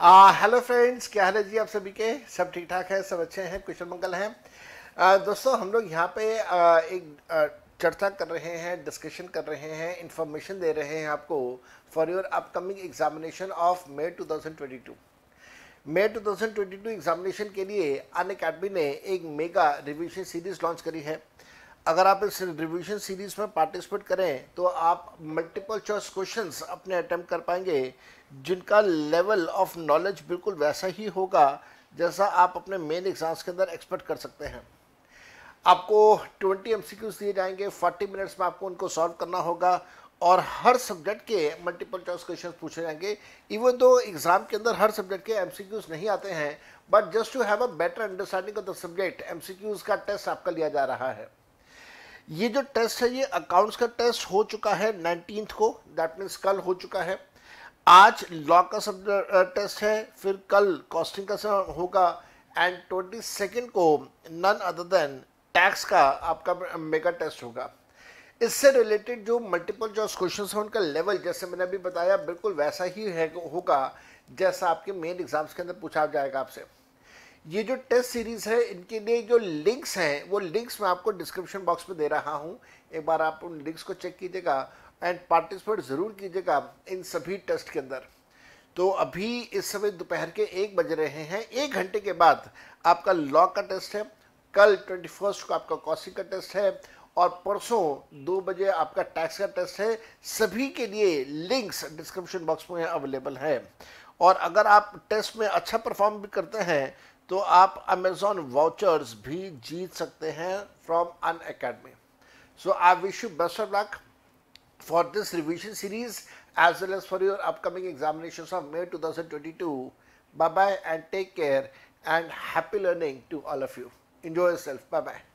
Hello friends क्या हाल है जी आप सभी के? सब ठीक ठाक है, सब अच्छे हैं, कुशल मंगल हैं। दोस्तों, हम लोग यहाँ पे एक चर्चा कर रहे हैं डिस्कशन कर रहे हैं इंफॉर्मेशन दे रहे हैं आपको for your upcoming examination of May 2022 May 2022 examination के लिए अन अकेडमी ने एक मेगा रिविजन सीरीज़ लॉन्च करी है। अगर आप इस रिविजन सीरीज़ में पार्टिसिपेट करें तो आप मल्टीपल चॉइस क्वेश्चंस अपने अटेम्प्ट कर पाएँगे, जिनका लेवल ऑफ़ नॉलेज बिल्कुल वैसा ही होगा, जैसा आप अपने मेन एग्ज़ाम्स के अंदर एक्सपेक्ट कर सकते हैं। आपको 20 एम दिए जाएँगे 40 मिनट्स में आपको उनको सॉल्व करना होगा, और हर सब्जेक्ट के मल्टीपल चॉइस क्वेश्चन पूछे जाएँगे। इवन दो एग्ज़ाम के अंदर हर सब्जेक्ट के एम नहीं आते हैं but just to have a better understanding of the subject M का टेस्ट आपका लिया जा रहा है। ये जो टेस्ट है, ये अकाउंट्स का टेस्ट हो चुका है नाइनटीन को दैट मीन्स कल हो चुका है। आज लॉ का सब टेस्ट है, फिर कल कॉस्टिंग का होगा एंड ट्वेंटी सेकेंड को नन अदर देन टैक्स का आपका मेगा टेस्ट होगा। इससे रिलेटेड जो मल्टीपल चॉइस क्वेश्चन हैं, उनका लेवल जैसे मैंने अभी बताया, बिल्कुल वैसा ही है, होगा, जैसा आपके मेन एग्ज़ाम्स के अंदर पूछा जाएगा आपसे। ये जो टेस्ट सीरीज़ है, इनके लिए जो लिंक्स हैं, वो लिंक्स मैं आपको डिस्क्रिप्शन बॉक्स में दे रहा हूँ। एक बार आप उन लिंक्स को चेक कीजिएगा एंड पार्टिसिपेट ज़रूर कीजिएगा इन सभी टेस्ट के अंदर। तो अभी इस समय दोपहर के एक बज रहे हैं। एक घंटे के बाद आपका लॉ का टेस्ट है, कल ट्वेंटी फ़र्स्ट को आपका कॉसिंग का टेस्ट है और परसों दो बजे आपका टैक्स का टेस्ट है। सभी के लिए लिंक्स डिस्क्रिप्शन बॉक्स में अवेलेबल है। और अगर आप टेस्ट में अच्छा परफॉर्म भी करते हैं तो आप अमेजोन वाउचर्स भी जीत सकते हैं from Unacademy so I wish you best of luck for this revision series as well as for your upcoming examination of May two thousand twenty two bye and take care and happy learning to all of you enjoy self bye bye